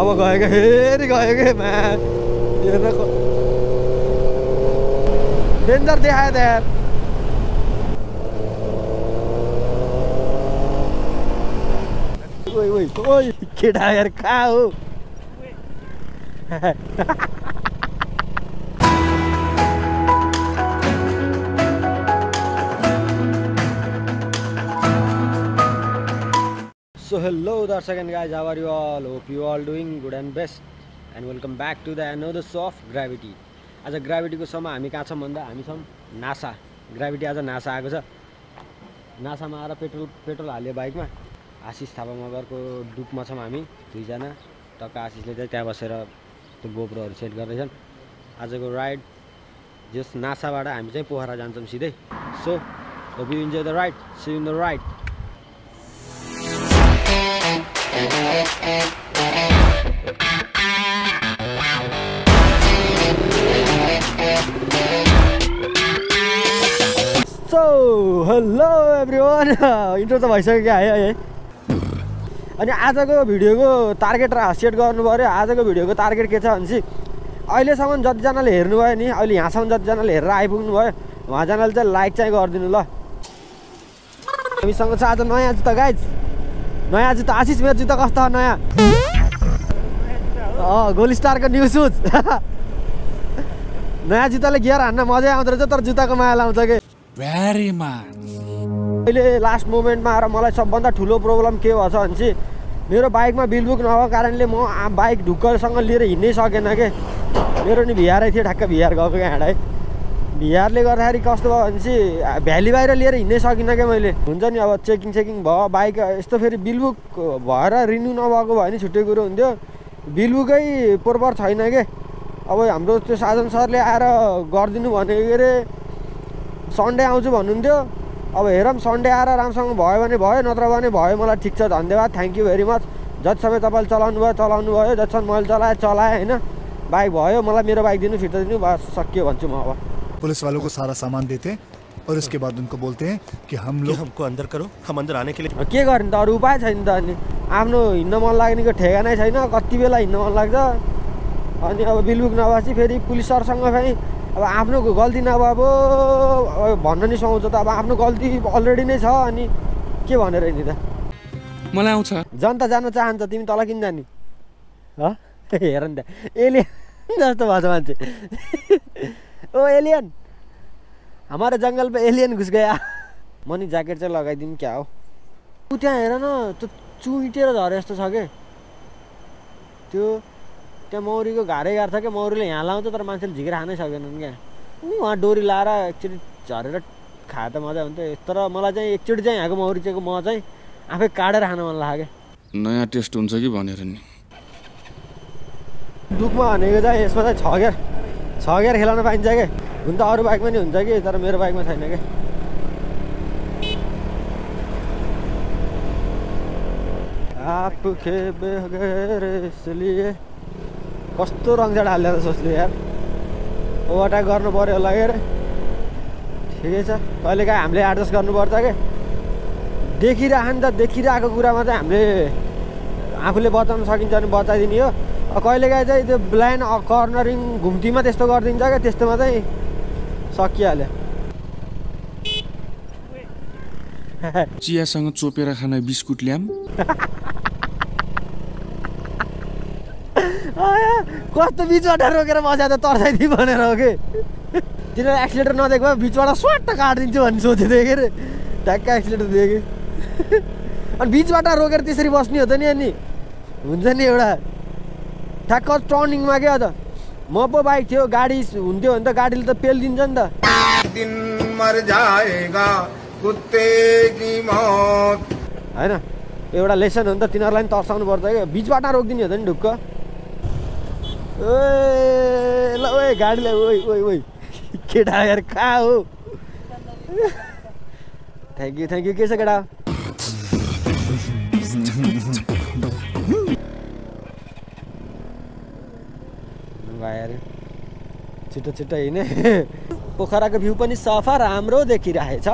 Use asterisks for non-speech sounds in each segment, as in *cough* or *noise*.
अब गयो क्या फेरि गयो क्या मा हेर्न डेन्जर देखायो त यार। ओइ ओइ ओइ केटा यार कहाँ हो? *laughs* So hello दर्शक and guys, how are you all? Hope you all doing good and best. And welcome back to the another show of Gravity. आज ग्राभिटीको सोमा हामी कहाँ छौँ भन्दा हामी छौँ नासा ग्राभिटी आज नासा आएको छ नासामा आएर पेट्रोल पेट्रोल हाल्यो बाइकमा आशिष थापा मगरको डुपमा छौँ हामी दुईजना टक्क आशिषले चाहिँ त्यहाँ बसेर त्यो गोप्रोहरू सेट गर्दैछन् आजको राइड जस नासाबाट हामी चाहिँ पोखरा जान्छौँ सिधै so hope you enjoy the ride see in the ride so hello intro *laughs* त भइसक्यो क्या है। है अनि आजको भिडियोको टार्गेट सेट गर्नु पऱ्यो आजको भिडियोको टार्गेट के छ भनेपछि अहिलेसम्म जतिजनाले हेर्नुभयो नि अहिले यहाँसम्म जतिजनाले हेरेर आइपुग्नु भयो उहाँजनाले चाहिँ लाइक चाहिँ गरिदिनु ल। हामीसँग छ आज नयाँ जुत्ता गाइज नयाँ जुत्ता आशिष मेरो जुत्ता कस्तो नयाँ? अँ गोल स्टारको न्यु सुज *laughs* नयाँ जुत्ताले गियर हान्न मजै आउँदो रहेछ तर जुत्ताको माया लाउँछ कि. अहिले लास्ट मोमेन्टमा आएर मलाई सबभन्दा ठुलो प्रब्लम के भएछ भने चाहिँ मेरो बाइकमा बिलबुक नभएको कारणले म बाइक ढुक्कसँग लिएर हिँड्नै सकेन कि? मेरो नि भिआरै थियो ठ्याक्क भिआर गएको क्या है भिआरले गर्दाखेरि कस्तो भयो भने चाहिँ भ्याली बाहिर लिएर हिँड्नै सकिनँ क्या मैले। हुन्छ नि अब चेकिङ चेकिङ भयो। बाइक यस्तो फेरि बिलबुक भएर रिन्यू नभएको भयो भने छुट्टै कुरो हुन्थ्यो। बिलबुकै प्रोपर छैन के? अब हाम्रो त्यो साधन सरले आएर गरिदिनु भनेको के अरे सन्डे आउँछु भन्नुहुन्थ्यो। अब हेरौँ सन्डे आएर राम्रोसँग भयो भने भयो नत्र भने भयो। मलाई ठिक छ धन्यवाद। थ्याङ्क यू भेरी मच जति समय तपाईँले चलाउनु भयो चलाउनु भयो। जतिसम्म मैले चलाएँ चलाएँ होइन। बाइक भयो मलाई मेरो बाइक दिनु फिर्ता दिनु बस सकियो भन्छु म अब। पुलिस वालों को सारा सामान देते हैं और उसके बाद उनको बोलते हैं कि हम लोग हमको अंदर करो हम अंदर आने के लिए के गर्ने त अरू उपाय छैन त अनि आफ्नो हिँड्न मन लाग्नेको ठेगानै छैन कति बेला हिँड्न मन लाग्छ? अनि अब बिलबुक नभएपछि फेरि पुलिस सरसँग फेरि अब आफ्नो गल्ती नभए अब भन्न नि सुहाउँछ त अब आफ्नो गल्ती अलरेडी नै छ अनि के भनेर नि त? मलाई आउँछ। जनता जान चाहन्छ तिमी तल किन जाने? ह? *laughs* हेर नि त एलियन जस्तो भएछ मान्छे। ओ एलियन हमारे जङ्गल पे एलियन घुस गया। म नि ज्याकेट चाहिँ लगाइदिउँ क्या हो? ऊ त्यहाँ हेर न त्यो चुइटेर झरे जस्तो छ के त्यो त्यहाँ मौरीको घारै गाह्रो छ क्या मौरीले यहाँ लाउँछ तर मान्छेले झिकेर खानै सक्दैनन् क्या ऊ उहाँ डोरी लाएर एकचोटि झरेर खाए त मजा हुन्थ्यो तर मलाई चाहिँ एकचोटि चाहिँ यहाँको मौरी चाहिँको म चाहिँ आफै काटेर खान मन लाग्यो क्या नयाँ टेस्ट हुन्छ कि भनेर नि दुःखमा भनेको चाहिँ यसमा चाहिँ छ गेर छ गेर खेलाउन पाइन्छ क्या हुन त अरू बाइकमा नि हुन्छ कि तर मेरो बाइकमा छैन क्या कस्तो रङ चाहिँ हालेर सोच्नु यार। ओभरटेक गर्नु पऱ्यो होला के अरे ठिकै छ। कहिले काहीँ हामीले एडजस्ट गर्नुपर्छ क्या देखिरह नि त देखिरहेको कुरामा चाहिँ हामीले आफूले बचाउन सकिन्छ भने बचाइदिने हो। कहिलेकाहीँ चाहिँ त्यो ब्लाइन्ड कर्नरिङ घुम्तीमा त्यस्तो गरिदिन्छ क्या त्यस्तोमा चाहिँ सकिहाल्यो। चियासँग चोपेर खान बिस्कुट ल्याम। कस्तो बिचबाट रोकेर बस्या त तर्साइदियो भनेर हो कि? तिनीहरू एक्सिलेटर नदिएको भए बिचबाट स्वाट काटिदिन्छु भन्ने सोचेको थिएँ के अरे ट्याक्क एक्सिलेटर दिएँ कि? अनि बिचबाट रोकेर त्यसरी बस्ने हो त नि अनि? हुन्छ नि एउटा। ठ्याक्क टर्निङमा क्या त? म पो बाइक थियो गाडी हुन्थ्यो भने त गाडीले त पेलिदिन्छ नि त। दिन मर जाएगा कुत्ते की मौत। होइन? एउटा लेसन हो नि त तिनीहरूलाई पनि तर्साउनु पर्छ क्या। बिचबाट रोकिदिने हो त नि ढुक्क। ओए ल ओए गाडीलाई ओइ ओइ ओइ केटा यार कहाँ हो? थ्याङ्क यू थ्याङ्क यू के छ केटा? भयो अरे छिटो छिटो हिँडे पोखराको भ्यू पनि सफा राम्रो देखिरहेछ।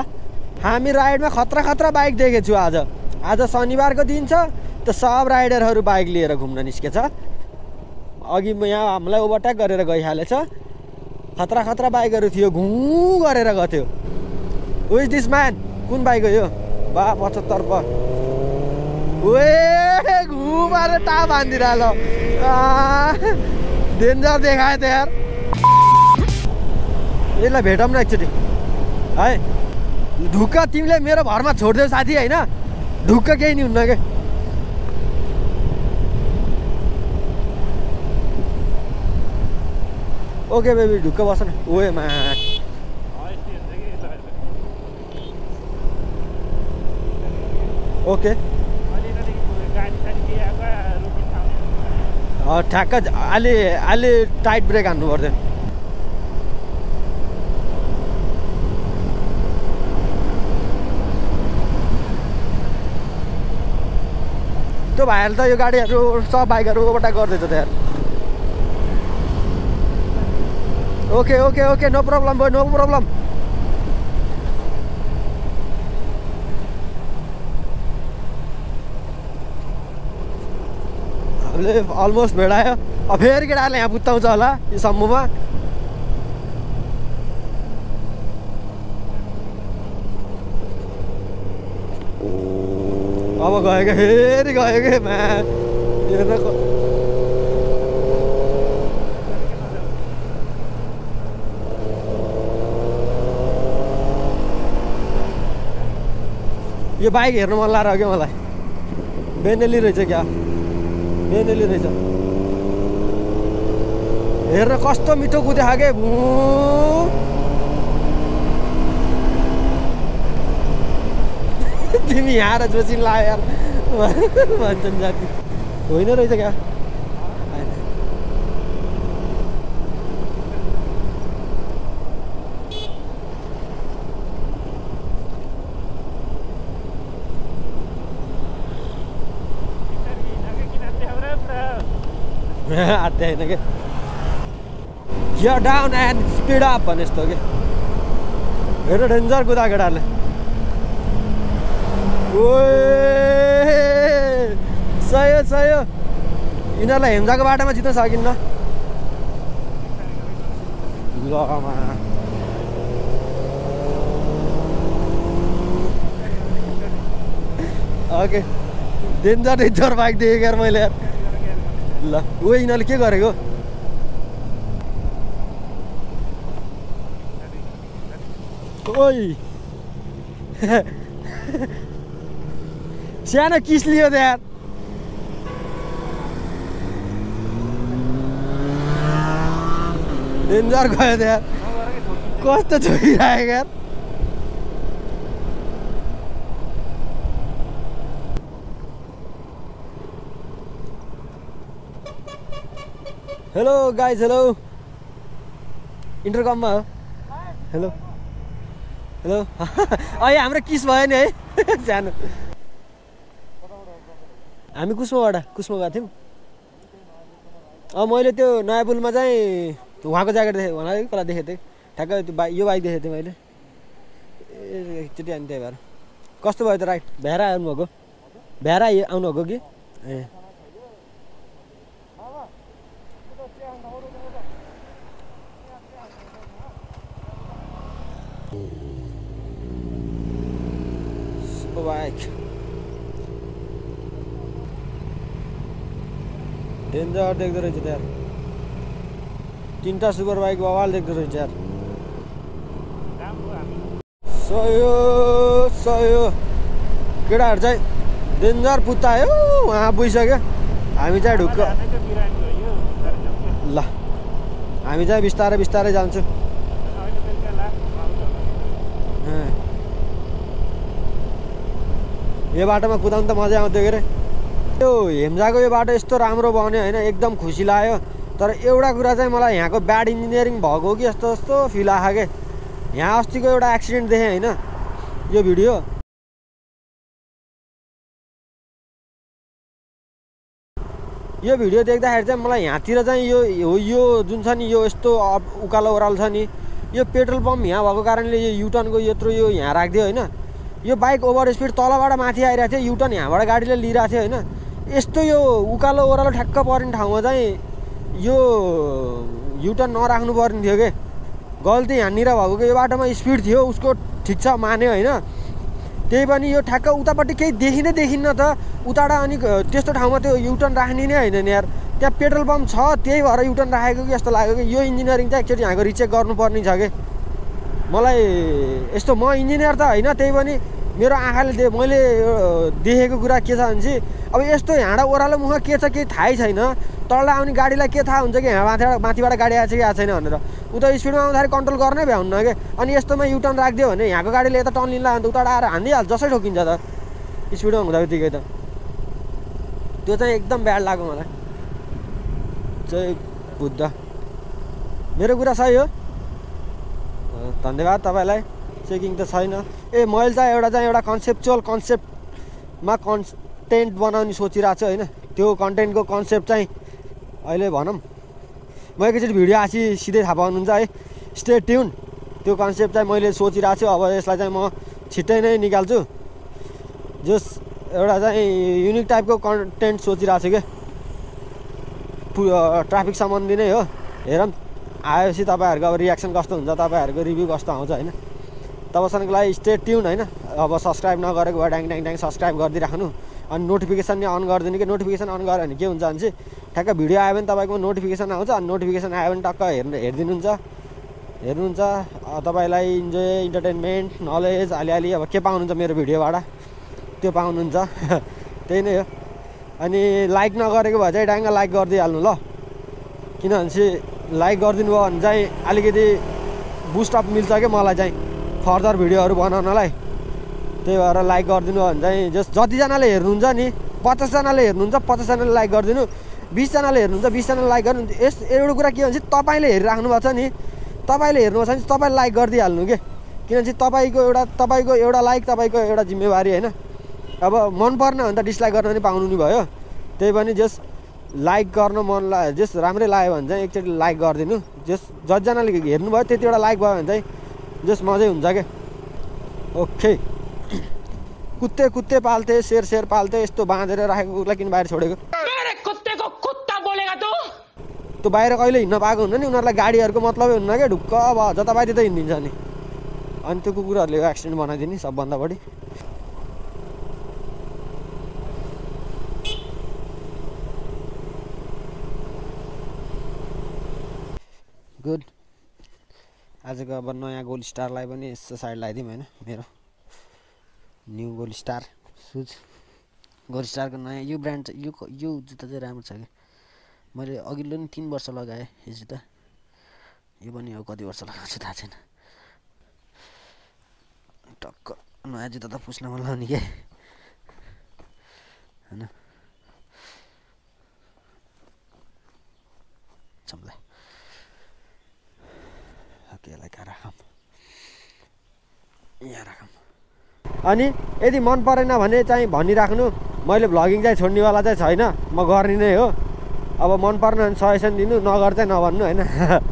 हामी राइडमा खतरा खतरा बाइक देखेको छु आज। आज शनिबारको दिन छ त सब राइडरहरू बाइक लिएर घुम्न निस्केछ। अघि म यहाँ हामीलाई ओभरटेक गरेर गइहालेछ। खतरा खतरा बाइकहरू थियो घुँ गरेर गथ्यो। विज दिस म्यान कुन बाइक हो यो? बा पचहत्तर प। ओए घुँ मारेर टा बाँधिरह डेन्जर देखायो त यार यसलाई भेटौँ न एकचोटि है ढुक्क तिमीले मेरो भरमा छोडिदेऊ साथी होइन ढुक्क केही नि हुन्न के ओके बेबी ढुक्क बस न ओए मा ओके अँ, ठ्याक्क अलि अलि टाइट ब्रेक हान्नु पर्दैन। त्यो भाइहरूले त यो गाडीहरू सब बाइकहरू ओभरटेक गर्दैछ त okay okay okay no problem भयो नो प्रब्लम। हामीले अलमोस्ट भेडायो अब फेरि केटाहरूले यहाँ बुत्ताउँछ होला यो सम्ममा अब गयो क्या फेरि गयो क- यो बाइक हेर्नु मन लागेर क्या मलाई? बेनेली रहेछ क्या? बेनेली रहेछ। हेर्न कस्तो मिठो कुदेखा के भु। *laughs* तिमी यहाँ आएर जोसिन लाग्यो यार। *laughs* भन्छन् जाति। होइन रहेछ क्या? आत्या होइन के here down and speed up भने जस्तो के हेर डेन्जर कुदा केटाहरूले हो सही हो यिनीहरूलाई हेम्जाको बाटोमा जित्न सकिन्न ओके डेन्जर डेन्जर बाइक देखेँ यार मैले यार ल ओ यिनीहरूले के गरेको ओइ सानो किस लियो त यार डेन्जर गयो त यार कस्तो छोइरहेको यार हेलो गाइज हेलो इन्टरकममा हो हेलो हेलो अहिले हाम्रो किस भयो नि है सानो हामी कुस्मोबाट कुस्मो गएको थियौँ मैले त्यो नयाँ पुलमा चाहिँ उहाँको ज्याकेट देखेँ उहाँलाई कला देखेको थिएँ ठ्याक्कै त्यो बाइक यो बाइक देखेको थिएँ मैले एकचोटि अनि त्यही भएर कस्तो भयो त राइट भ्याएर आउनुभएको भ्याएर आउनुभएको कि ए बाइक डेन्जर देख्दो रहेछ त यार तिनवटा सुपर बाइक बवाल देख्दो रहेछ यार सयो सयो केटाहरू चाहिँ डेन्जर पुत्तायो उहाँ पुगिसक्यो हामी चाहिँ ढुक्क ल हामी चाहिँ बिस्तारै बिस्तारै जान्छौँ अँ। यो बाटोमा कुदाउनु त मजा आउँथ्यो के अरे यो हेम्जाको यो बाटो यस्तो राम्रो बन्यो होइन एकदम खुसी लाग्यो। तर एउटा कुरा चाहिँ मलाई यहाँको ब्याड इन्जिनियरिङ भएको हो कि यस्तो यस्तो फिल आएको के? यहाँ अस्तिको एउटा एक्सिडेन्ट देखेँ होइन यो भिडियो। यो भिडियो देख्दाखेरि चाहिँ मलाई यहाँतिर चाहिँ यो यो जुन छ नि यो यस्तो उकालो ओह्रालो छ नि यो पेट्रोल पम्प यहाँ भएको कारणले यो युटर्नको यत्रो यो यहाँ राखिदियो होइन। यो बाइक ओभर स्पिड तलबाट माथि आइरहेको थियो युटर्न यहाँबाट गाडीले लिइरहेको थियो होइन। यस्तो यो उकालो ओह्रालो ठ्याक्क पर्ने ठाउँमा चाहिँ यो युटर्न नराख्नु पर्ने थियो कि? गल्ती यहाँनिर भएको कि? यो बाटोमा स्पिड थियो उसको ठिक छ मान्यो होइन। त्यही पनि यो ठ्याक्क उतापट्टि केही देखिनै देखिन्न त उताबाट अनि त्यस्तो ठाउँमा त्यो युटर्न राख्ने नै होइन नि यार। त्यहाँ पेट्रोल पम्प छ त्यही भएर युटर्न राखेको कि जस्तो लाग्यो कि? यो इन्जिनियरिङ चाहिँ एकचोटि यहाँको रिचेक गर्नुपर्ने छ कि? मलाई यस्तो म इन्जिनियर त होइन त्यही पनि मेरो आँखाले दे मैले देखेको कुरा के छ भने चाहिँ अब यस्तो हाँडा ओह्रालो मुख के छ केही थाहै छैन। तलबाट आउने गाडीलाई के थाहा हुन्छ कि माथिबाट माथिबाट गाडी आएको छ कि आएको छैन भनेर। उता स्पिडमा आउँदाखेरि कन्ट्रोल गर्नै भ्याउन्न कि? अनि यस्तोमा युटर्न राखिदियो भने यहाँको गाडीले यता टर्न लिन अन्त उताबाट आएर हानिदिइहाल्छ जसै ठोकिन्छ त। स्पिडमा हुँदा बित्तिकै त। त्यो चाहिँ एकदम ब्याड लाग्यो मलाई। जय बुद्ध। मेरो कुरा सही हो। धन्यवाद तपाईँलाई। चेकिङ त छैन। ए मैले चाहिँ एउटा चाहिँ एउटा कन्सेप्चुअल कन्सेप्टमा कन्टेन्ट बनाउने सोचिरहेको छु होइन? त्यो कन्टेन्टको कन्सेप्ट चाहिँ अहिले भनौँ। म एकैचोटि भिडियो आसी सिधै थाहा पाउनुहुन्छ है? स्टे ट्युन त्यो कन्सेप्ट चाहिँ मैले सोचिरहेको छु। अब यसलाई चाहिँ म छिट्टै नै निकाल्छु। जस एउटा चाहिँ युनिक टाइपको कन्टेन्ट सोचिरहेको छु क्या ट्राफिक सम्बन्धी नै हो। हेरौँ। आएपछि तपाईँहरूको अब रियाक्सन कस्तो हुन्छ तपाईँहरूको रिभ्यू कस्तो आउँछ होइन? तबसम्मको लागि स्टे ट्युन होइन? अब सब्सक्राइब नगरेको भए ड्याङ ड्याङ ड्याङ सब्सक्राइब गरिदिइराख्नु। अनि नोटिफिकेसन नै अन गरिदिनु कि नोटिफिकेसन अन गऱ्यो भने के हुन्छ भने चाहिँ ठ्याक्क भिडियो आयो भने तपाईँको नोटिफिकेसन आउँछ। अनि नोटिफिकेसन आयो भने टक्क हेर्नु हेरिदिनुहुन्छ। हेर्नुहुन्छ। तपाईँलाई इन्जोय इन्टरटेनमेन्ट नलेज अलिअलि अब के पाउनुहुन्छ मेरो भिडियोबाट त्यो पाउनुहुन्छ। *laughs* त्यही नै हो। अनि लाइक नगरेको भए चाहिँ ड्याङ्ग लाइक गरिदिइहाल्नु ल। किनभने चाहिँ लाइक गरिदिनु भयो भने चाहिँ अलिकति बुस्टअप मिल्छ क्या मलाई चाहिँ फर्दर भिडियोहरू बनाउनलाई। त्यही भएर लाइक गरिदिनु भयो भने चाहिँ जस जतिजनाले हेर्नुहुन्छ नि पचासजनाले हेर्नुहुन्छ पचासजनाले लाइक गरिदिनु बिसजनाले हेर्नुहुन्छ बिसजनाले लाइक गर्नु यस एउटा कुरा के भन्छ तपाईँले हेरिराख्नु भएको छ नि तपाईँले हेर्नु भएको छ भने तपाईँले लाइक गरिदिइहाल्नु के? किनभने तपाईँको एउटा तपाईँको एउटा लाइक तपाईँको एउटा जिम्मेवारी होइन। अब मन पर्न भने त डिसलाइक गर्न पनि पाउनु नि भयो। त्यही पनि जस लाइक गर्न मन ला जस राम्रै लाग्यो भने चाहिँ एकचोटि लाइक गरिदिनु। जस जतिजनाले हेर्नुभयो त्यतिवटा लाइक भयो भने चाहिँ जस मजै हुन्छ क्या ओके कुत्ते कुत्ते पाल्थे शेर शेर पाल्थे यस्तो बाँधेर राखेको कुकुरलाई किन बाहिर छोडेको? त्यो बाहिर कहिले हिँड्न पाएको हुन्न नि? उनीहरूलाई गाडीहरूको मतलबै हुन्न क्या ढुक्क अब जताभाइ त्यतै हिँडिदिन्छ नि। अनि त्यो कुकुरहरूले एक्सिडेन्ट बनाइदिने सबभन्दा बढी। गुड आजको अब नयाँ गोल्ड स्टारलाई पनि यसो साइड लगाइदिउँ होइन मेरो new gold star shoes gold स्टारको नयाँ यो ब्रान्ड चाहिँ यो यो जुत्ता चाहिँ राम्रो छ कि? मैले अघिल्लो नि तिन वर्ष लगाएँ यो जुत्ता। यो पनि अब कति वर्ष लगाउँछु थाहा छैन। टक्क नयाँ जुत्ता त पुस्नमा लाउने के? होइन चम्ला ओके यसलाई कहाँ राखौँ यहाँ राखौँ अनि यदि मन परेन भने चाहिँ भनिराख्नु मैले भ्लगिङ चाहिँ छोड्नेवाला चाहिँ छैन म गर्ने नै हो। अब मन परेन सजेसन दिनु नगर चाहिँ नभन्नु होइन? *laughs*